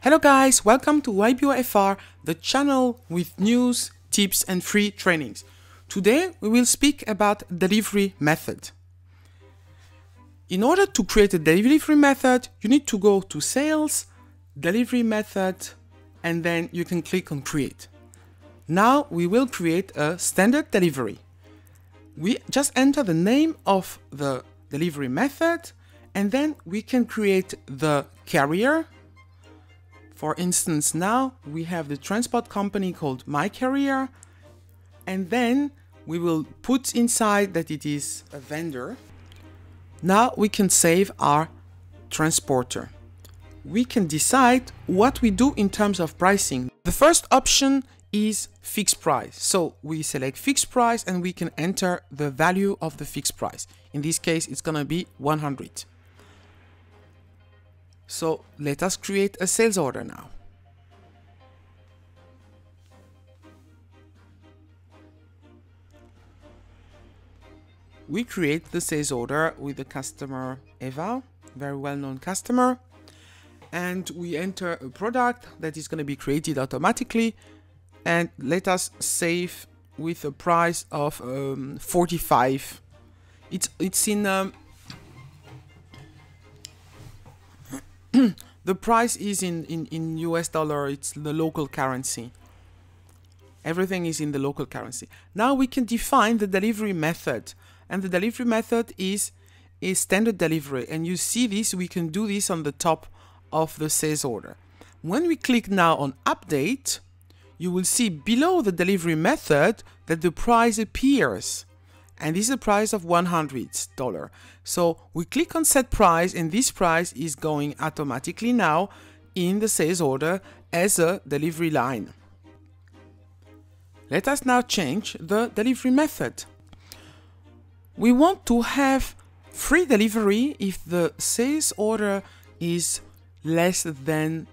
Hello guys, welcome to YBOFR, the channel with news, tips and free trainings. Today we will speak about delivery method. In order to create a delivery method, you need to go to sales, delivery method, and then you can click on create. Now we will create a standard delivery. We just enter the name of the delivery method and then we can create the carrier. For instance, now we have the transport company called My Carrier and then we will put inside that it is a vendor. Now we can save our transporter. We can decide what we do in terms of pricing. The first option is fixed price. So we select fixed price and we can enter the value of the fixed price. In this case, it's gonna be 100. So let us create a sales order now. We create the sales order with the customer Eva, very well-known customer, and we enter a product that is going to be created automatically and let us save with a price of um, 45 it's it's in um, the price is in, in in US dollar it's the local currency. Everything is in the local currency. Now we can define the delivery method and the delivery method is a standard delivery and you see this we can do this on the top of the sales order. When we click now on update you will see below the delivery method that the price appears and this is a price of $100 so we click on set price and this price is going automatically now in the sales order as a delivery line. Let us now change the delivery method. We want to have free delivery if the sales order is less than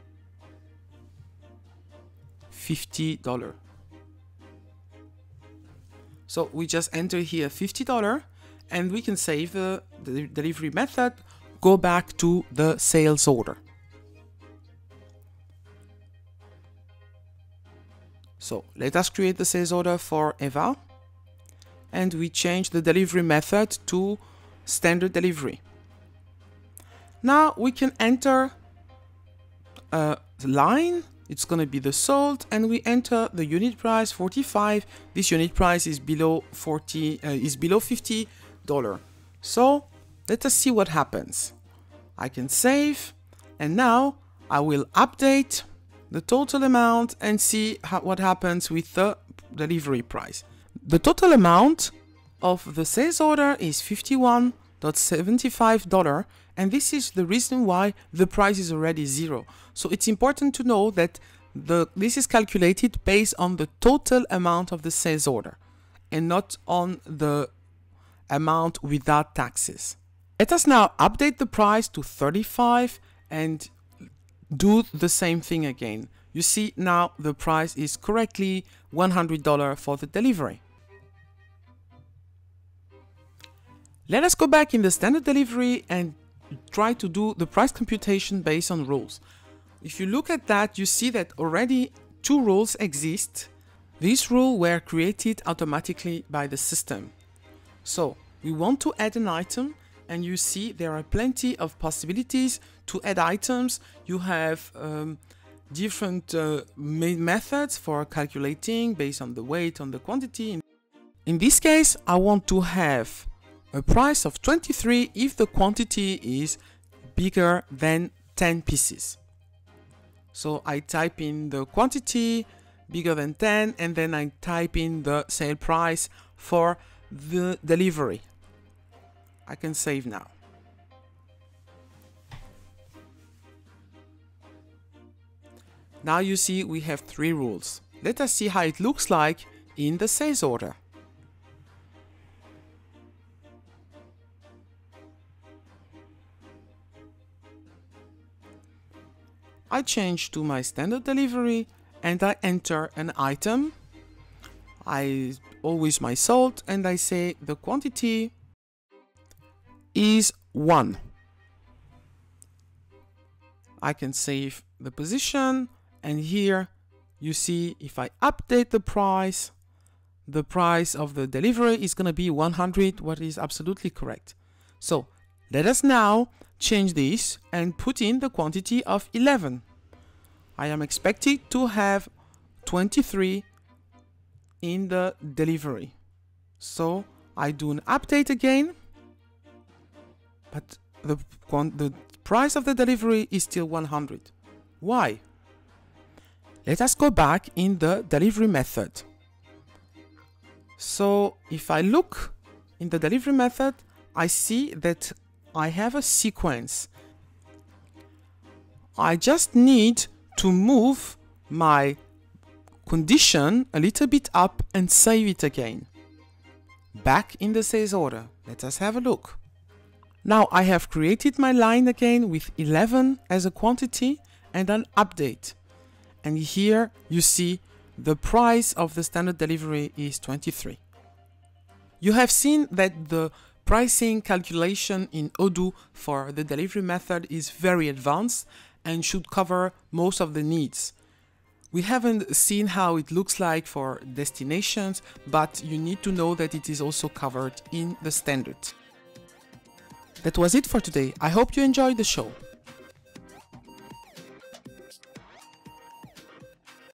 $50. So we just enter here $50 and we can save the, the delivery method, go back to the sales order. So let us create the sales order for Eva and we change the delivery method to standard delivery. Now we can enter uh, a line it's gonna be the salt and we enter the unit price 45 this unit price is below 40 uh, is below 50 dollar. So let us see what happens. I can save and now I will update the total amount and see what happens with the delivery price. The total amount of the sales order is 51 $75 and this is the reason why the price is already zero. So it's important to know that the, this is calculated based on the total amount of the sales order and not on the amount without taxes. Let us now update the price to 35 and do the same thing again. You see now the price is correctly $100 for the delivery. Let us go back in the standard delivery and try to do the price computation based on rules. If you look at that, you see that already two rules exist. These rules were created automatically by the system. So we want to add an item and you see there are plenty of possibilities to add items. You have um, different uh, methods for calculating based on the weight, on the quantity. In this case, I want to have a price of 23 if the quantity is bigger than 10 pieces. So I type in the quantity bigger than 10 and then I type in the sale price for the delivery. I can save now. Now you see we have three rules. Let us see how it looks like in the sales order. I change to my standard delivery and I enter an item. I always my salt and I say the quantity is 1. I can save the position and here you see if I update the price the price of the delivery is going to be 100 what is absolutely correct so let us now change this and put in the quantity of 11 I am expected to have 23 in the delivery. So I do an update again. But the, the price of the delivery is still 100 why? Let us go back in the delivery method. So if I look in the delivery method, I see that I have a sequence. I just need to move my condition a little bit up and save it again. Back in the sales order, let us have a look. Now I have created my line again with 11 as a quantity and an update. And here you see the price of the standard delivery is 23. You have seen that the pricing calculation in Odoo for the delivery method is very advanced and should cover most of the needs. We haven't seen how it looks like for destinations, but you need to know that it is also covered in the standard. That was it for today. I hope you enjoyed the show.